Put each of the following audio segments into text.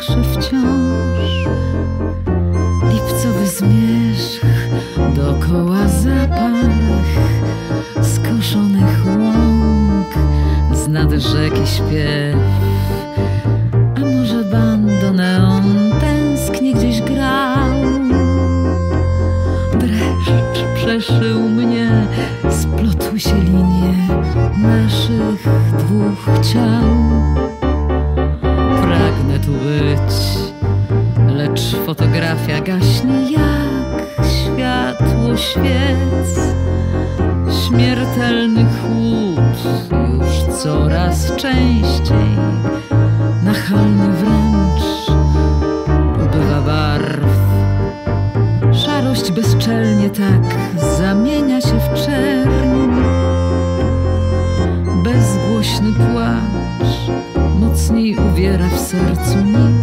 także wciąż. Lipcowy zmierzch, dookoła zapach skoszonych łąk, z nad rzeki śpiew. A może bandoneon tęsknie gdzieś grał? Dreszcz przeszył mnie, splotły się linie naszych dwóch ciał. Fotografia gaśnie jak światło świec. Śmiertelny chłód już coraz częściej, nachalny wręcz, ubywa barw. Szarość bezczelnie tak zamienia się w czerń. Bezgłośny płacz mocniej uwiera w sercu niż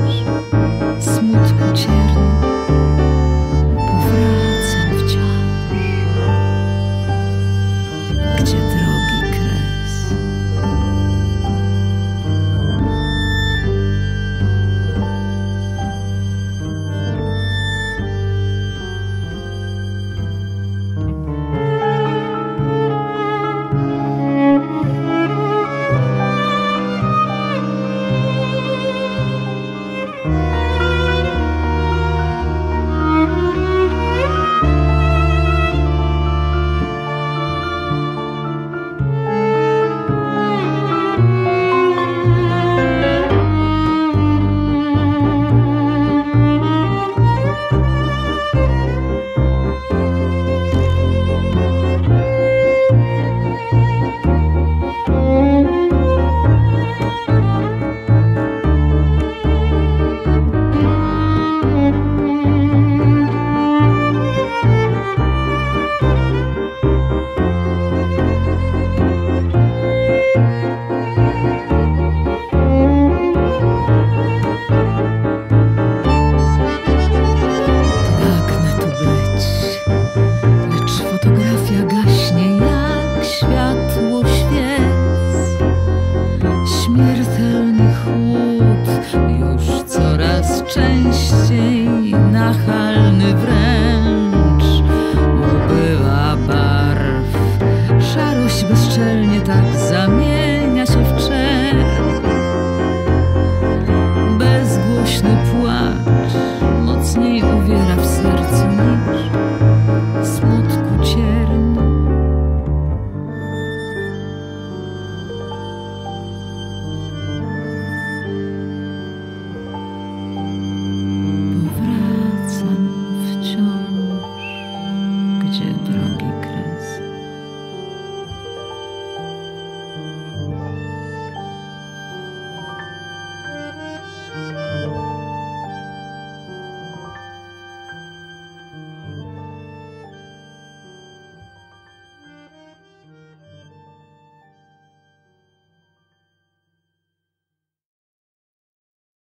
nachalny wręcz.